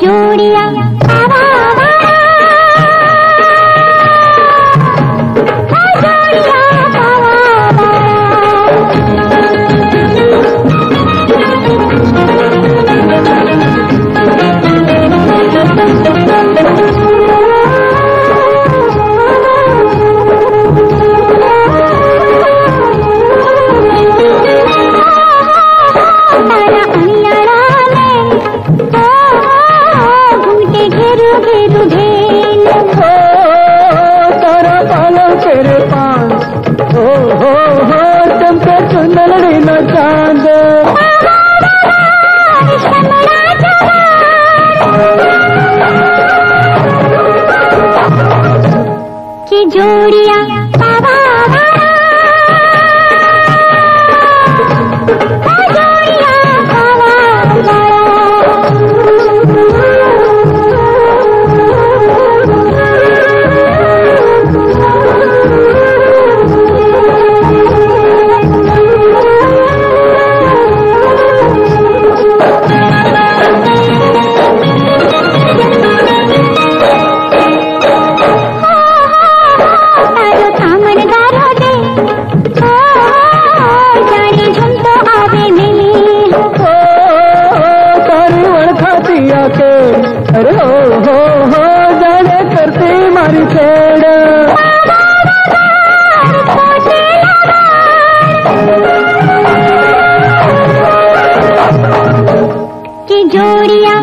जोड़िया जोड़िया